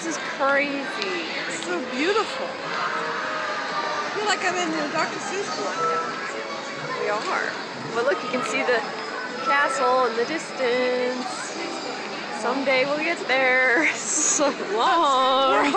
This is crazy. It's so beautiful. I feel like I'm in the Dr. Seuss book. We are. But look, you can see the castle in the distance. Someday we'll get there. So long.